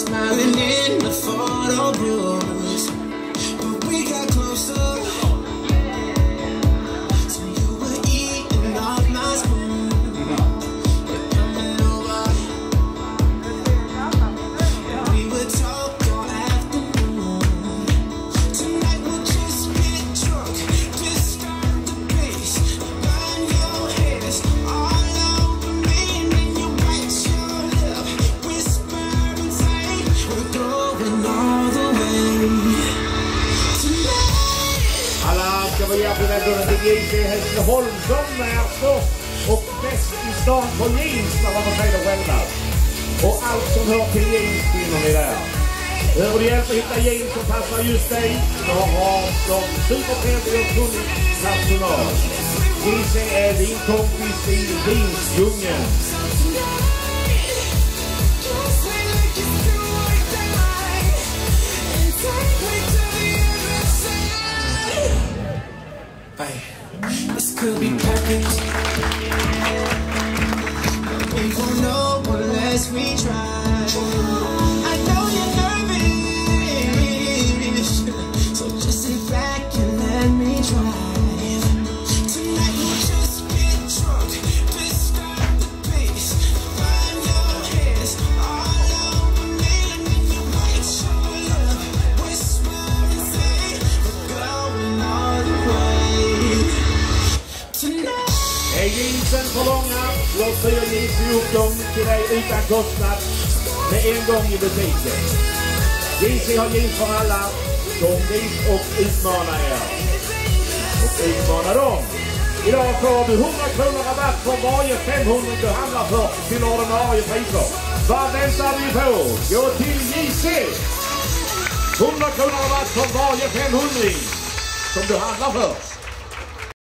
smiling Alla ska till JC Hässleholm som är störst och bäst i stan på jeans när man får säga det själva. Och allt som hör till jeans finner ni där. Behöver du hjälp att hitta jeans som passar just dig så har de supertrevlig och kunnig personal. JC är din kompis i jeansdjungeln. Could be perfect. We won't know unless we try. Är för långa, låt fyra jeans ihop dem till dig utan kostnad med en gång i butiken. JC har jeans för alla. Kom dit och utmana er. Och utmana dem. Idag får du 100 kronor rabatt på varje 500 du handlar för till ordinarie priser. Vad väntar du på? Gå till JC! 100 kronor rabatt på varje 500 som du handlar för.